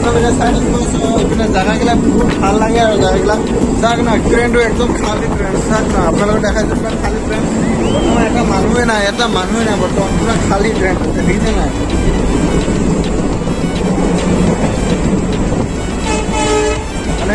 আপোনালোকে চাই থাকিব এইপিনে জেগাবিলাক বহুত ভাল লাগে আৰু জেগাবিলাক। চাওক না ট্ৰেইনটো একদম খালী ট্ৰেইন চাওক না আপোনালোকে দেখাই যেনিবা খালী ট্ৰেইন এটা মানুহে নাই এটা মানুহে নাই বৰ্তমান পুৰা খালী ট্ৰেইন দেখিছে নাই?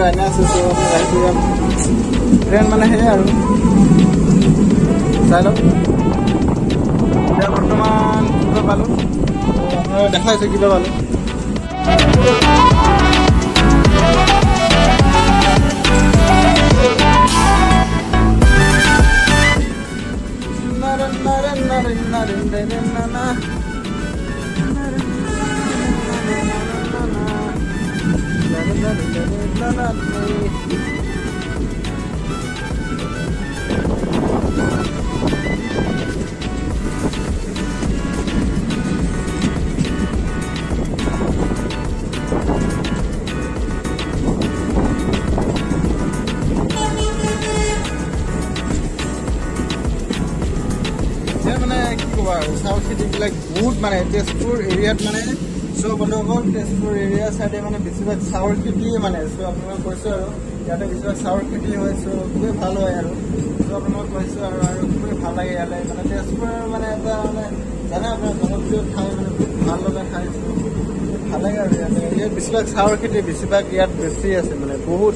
আইনা আছে ট্ৰেইন মানে সেয়াই আৰু চাই লওক এতিয়া বৰ্তমান কিবা পালোঁ দেখাইছে কিবা পালোঁ ক'ব আৰু। চাউল খেতিবিলাক বহুত মানে তেজপুৰ এৰিয়াত মানে চ' বন্ধুসকল তেজপুৰ এৰিয়া চাইডে মানে বেছিভাগ চাউল খেতিয়ে মানে চ' আপোনালোকক কৈছোঁ আৰু। ইয়াতে বেছিভাগ চাউল খেতি হয় চ' খুবেই ভাল হয় আৰু। চ' আপোনালোকক কৈছোঁ আৰু আৰু খুবেই ভাল লাগে ইয়াতে মানে তেজপুৰৰ মানে এটা মানে জানে আপোনাৰ জনপ্ৰিয় ঠাই মানে ভাল লগা ঠাই ভাল লাগে আৰু ইয়াতে। ইয়াত বেছিভাগ চাউল খেতি বেছিভাগ ইয়াত বেছি আছে মানে বহুত।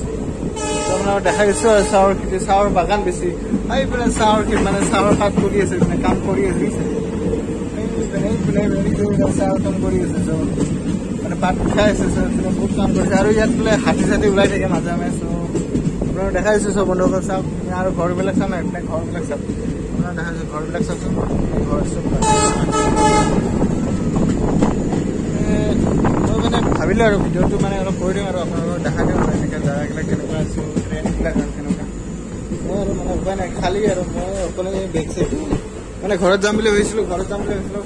দেখাই দিছোঁ আৰু চাহৰ খেতি চাহৰ বাগান বেছি। এইপিনে চাহৰ খেতি মানে চাহৰ পাত কৰি আছে মানে কাম কৰি আছে। চাহৰ কাম কৰি আছে মানে পাত খাই আছে বহুত কাম কৰিছে। আৰু ইয়াত বোলে হাতী চাতী ওলাই থাকে মাজে মাজে চ' আপোনালোকক দেখাই দিছোঁ চব বন্ধুসকল চাওক। আৰু ঘৰবিলাক চাওক না এইপিনে ঘৰবিলাক চাওক আপোনালোকক দেখাই দিছোঁ ঘৰবিলাক চাওকচোন ঘৰ চব মই মানে ভাবিলোঁ আৰু ভিডিঅ'টো মানে অলপ কৰি দিওঁ আৰু আপোনালোকক দেখাই দিওঁ এনেকৈ জেগাবিলাক কেনেকুৱা আছে। মই আৰু মানে উপায় নাই খালী আৰু মই অকলে বেগ চেগ মানে ঘৰত যাম বুলি ভাবিছিলোঁ ঘৰত যাম বুলি ভাবিছিলোঁ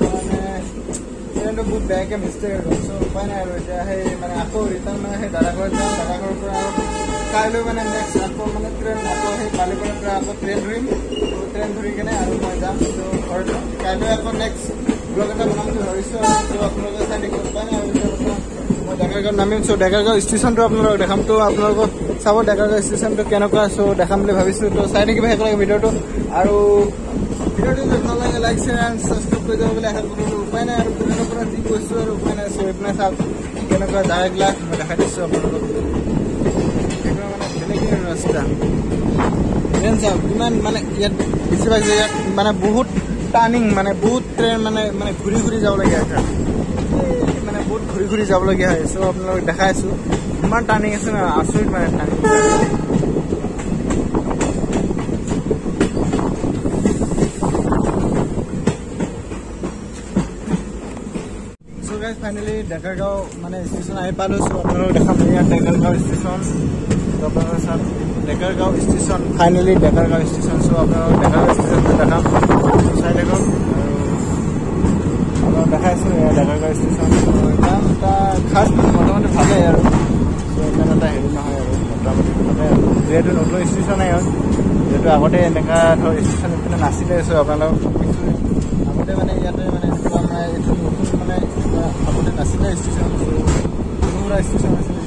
ট্ৰেইনটো বহুত বেয়াকৈ মিষ্টেক হৈ গ'ল চ' উপায় নাই আৰু এতিয়া সেই মানে আকৌ ৰিটাৰ্ণ মানে সেই দাদাঘৰত যাম দাদাঘৰৰ পৰা আৰু কাইলৈ মানে নেক্সট আকৌ মানে ট্ৰেইন আকৌ সেই বালিপাৰাৰ পৰা আকৌ ট্ৰেইন ধৰিম ট্ৰেইন ধৰি কেনে আৰু মই যাম চ' ঘৰত কাইলৈ আকৌ নেক্সট ব্লগ এটা বনাম বুলি ভাবিছোঁ আৰু আপোনালোকে চাই থাকিব উপায় নাই আৰু ডেকাৰগাঁও নামিম চ' ডেকাৰগাঁও ষ্টেচনটো আপোনালোকক দেখাম। তো আপোনালোকক চাব ডেকাৰগাঁও ষ্টেচনটো কেনেকুৱা চ' দেখাম বুলি ভাবিছোঁ। তো চাই থাকিব একেলগে ভিডিঅ'টো। আৰু ভিডিঅ'টো যদি ভাল লাগে লাইক শ্বেয়াৰ এণ্ড ছাবস্ক্ৰাইব কৰি যাব বুলি আশা কৰিলোঁ উপায় নাই আৰু পুৰণিৰ পৰা যি কৈছোঁ আৰু উপায় নাই। চ' এইপিনে চাওক কেনেকুৱা জেগাবিলাক মই দেখাই দিছোঁ আপোনালোকক। মানে বেলেগ ৰাস্তা। ট্ৰেইন চাওক কিমান মানে ইয়াত বেছিভাগ জেগাত মানে বহুত টাৰ্ণিং মানে বহুত ট্ৰেইন মানে মানে ঘূৰি ঘূৰি আছে মানে বহুত ঘূৰি ঘূৰি যাবলগীয়া হয়। চ' আপোনালোকক দেখাই ইমান টাৰ্ণিং আছে ন আচৰিত মানে টাৰ্ণিং ফাইনেলি ডেকাৰগাঁও মানে ষ্টেচন আহি পালোঁ। চ' আপোনালোকক দেখাম ইয়াত ডেকাৰগাঁও ষ্টেচন চ' আপোনালোকে চাওক Dekargaon station finally Dekargaon station চ' আপোনালোকক ডেকাৰগাঁও ষ্টেচনটো দেখাম। চাই থাকক। এয়া ডেকাৰগাঁও ষ্টেচন চ' ভালেই আৰু যিহেতু নতুন যিহেতু আগতে এনেকুৱা ধৰ ষ্টেচন ইপিনে নাছিলে চ' আপোনালোকক কৈছোঁ আগতে মানে ইয়াতে মানে এনেকুৱা এইটো নতুন মানে আগতে নাছিলে ষ্টেচন সৰু ষ্টেচন আছিলে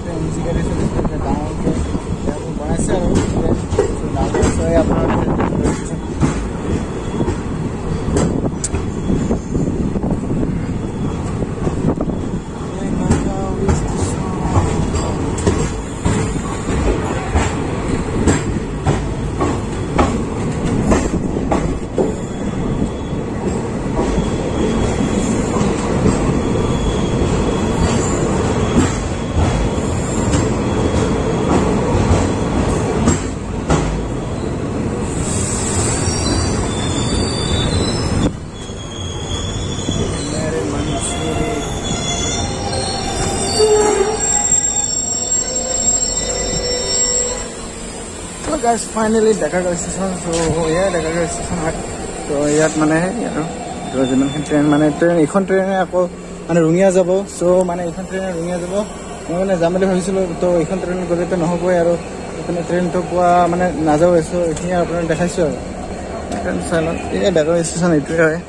ফাইনেলি ডেকাৰগাঁও ষ্টেচন চ' এয়াই ডেকাৰগাঁও ষ্টেচন হয় ইয়াত মানে আৰু যিমানখিনি ট্ৰেইন মানে ট্ৰেইন এইখন ট্ৰেইনে আকৌ মানে ৰঙিয়া যাব। চ' মানে এইখন ট্ৰেইনে ৰঙিয়া যাব। মই মানে যাম বুলি ভাবিছিলোঁ তো এইখন ট্ৰেইনত গ'লেতো নহ'বই আৰু। ট্ৰেইনটো পোৱা মানে নাযাওঁ চ' এইখিনি আপোনাক দেখাইছোঁ আৰু। ট্ৰেইন ডেকাৰগাঁও ষ্টেচন এইটোৱে হয়।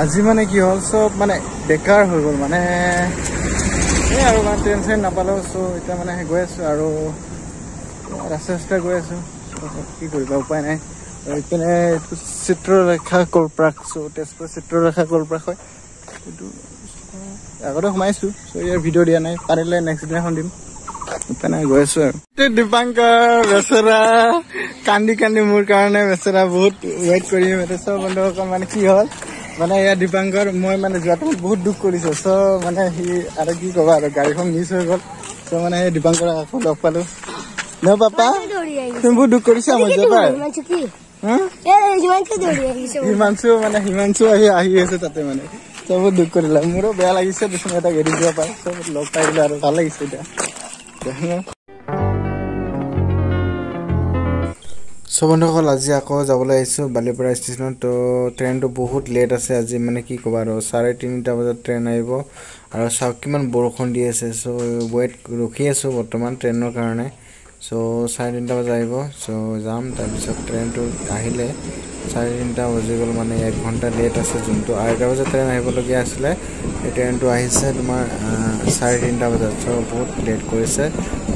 আজি মানে কি হ'ল চব মানে বেকাৰ হৈ গ'ল। মানে এই আৰু মানে ট্ৰেইন চেইন নাপালোঁ চ' এতিয়া মানে গৈ আছোঁ আৰু। ৰাস্তা ৰাস্তাই গৈ আছোঁ। কি কৰিবা উপায় নাই। আৰু ইপিনে এইটো চিত্ৰৰেখা কলপ্ৰাক চ' তেজপুৰ চিত্ৰৰেখা কলপ্ৰাক হয়। এইটো আগতে সোমাইছোঁ চ' ইয়াৰ ভিডিঅ' দিয়া নাই। পাৰিলে নেক্সট দিনাখন দিম। কান্দি কান্দি মোৰ কাৰণে বেচেৰা বহুত ৱেইট কৰি চব বন্ধুসকল মানে কি হ'ল মানে এয়া দীপাংকৰ মই মানে যোৱাটো বহুত দুখ কৰিছোঁ। চ' মানে সি আৰু কি ক'বা আৰু গাড়ীখন মিছ হৈ গ'ল। চ' মানে সেই দীপাংকৰ আকৌ লগ পালোঁ। ন পাপা তুমি বহুত দুখ কৰিছা মই যোৱা পাই হিমাংশু মানে হিমাংশু আহি আহি আছে তাতে মানে চব বহুত দুখ কৰিলে মোৰো বেয়া লাগিছে দেচোন এটা এৰি যোৱা পাই চব লগ পাই দিলে আৰু ভাল লাগিছে এতিয়া চ' বন্ধুসকল আজি আকৌ যাবলৈ আহিছোঁ বালিপাৰা ষ্টেচনত তো ট্ৰেইনটো বহুত লেট আছে আজি মানে কি ক'বা আৰু চাৰে তিনিটা বজাত ট্ৰেইন আহিব আৰু চাওক কিমান বৰষুণ দি আছে চ' ৱেইট ৰখি আছোঁ বৰ্তমান ট্ৰেইনৰ কাৰণে চ' চাৰে তিনিটা বজাত আহিব চ' যাম তাৰপিছত ট্ৰেইনটো আহিলে চাৰে তিনিটা বাজি গ'ল মানে এক ঘণ্টা লেট আছে যোনটো আঢ়ৈটা বজাত ট্ৰেইন আহিবলগীয়া আছিলে এই ট্ৰেইনটো আহিছে তোমাৰ চাৰে তিনিটা বজাত চ' বহুত লেট কৰিছে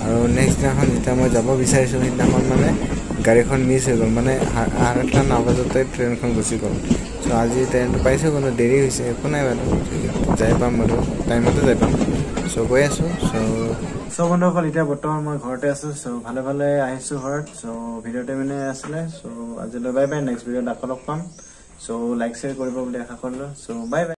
আৰু নেক্সট দিনাখন যেতিয়া মই যাব বিচাৰিছোঁ সেইদিনাখন মানে গাড়ীখন মিছ হৈ গ'ল মানে আঢ়ৈটা নাবাজতে ট্ৰেইনখন গুচি গ'ল চ' আজি ট্ৰেইনটো পাইছোঁ কিন্তু দেৰি হৈছে একো নাই বাৰু। যাই পাম বাৰু টাইমতে যাই পাম। চ' গৈ আছোঁ চ' চ' বন্ধুসকল এতিয়া বৰ্তমান মই ঘৰতে আছোঁ চ' ভালে ভালে আহিছোঁ ঘৰত। চ' ভিডিঅ'তে মানে আছিলে চ' আজিলৈ বাই বাই নেক্সট ভিডিঅ'ত আকৌ লগ পাম। চ' লাইক শ্বেয়াৰ কৰিব বুলি আশা কৰিলোঁ চ' বাই বাই।